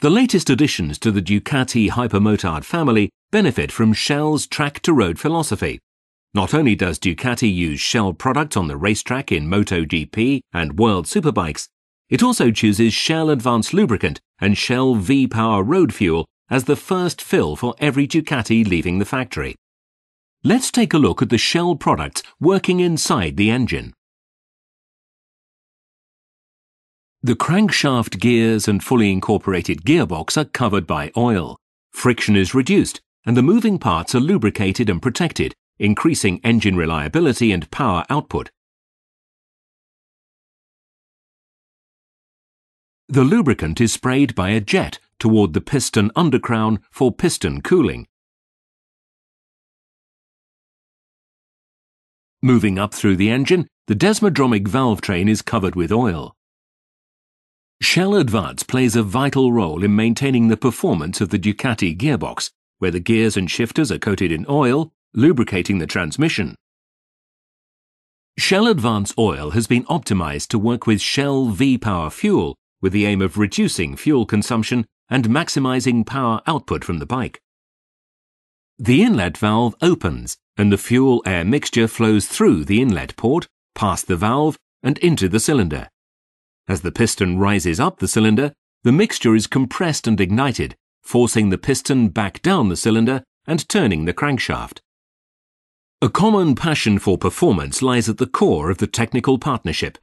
The latest additions to the Ducati Hypermotard family benefit from Shell's track to road philosophy. Not only does Ducati use Shell products on the racetrack in MotoGP and World Superbikes, it also chooses Shell Advance Lubricant and Shell V-Power Road Fuel as the first fill for every Ducati leaving the factory. Let's take a look at the Shell products working inside the engine. The crankshaft gears and fully incorporated gearbox are covered by oil. Friction is reduced and the moving parts are lubricated and protected, increasing engine reliability and power output. The lubricant is sprayed by a jet toward the piston undercrown for piston cooling. Moving up through the engine, the desmodromic valve train is covered with oil. Shell Advance plays a vital role in maintaining the performance of the Ducati gearbox, where the gears and shifters are coated in oil, lubricating the transmission. Shell Advance oil has been optimized to work with Shell V-Power fuel with the aim of reducing fuel consumption and maximizing power output from the bike. The inlet valve opens and the fuel-air mixture flows through the inlet port, past the valve, and into the cylinder. As the piston rises up the cylinder, the mixture is compressed and ignited, forcing the piston back down the cylinder and turning the crankshaft. A common passion for performance lies at the core of the technical partnership.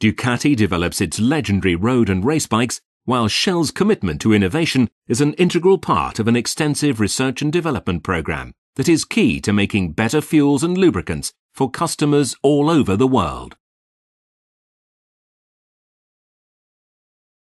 Ducati develops its legendary road and race bikes, while Shell's commitment to innovation is an integral part of an extensive research and development program that is key to making better fuels and lubricants for customers all over the world.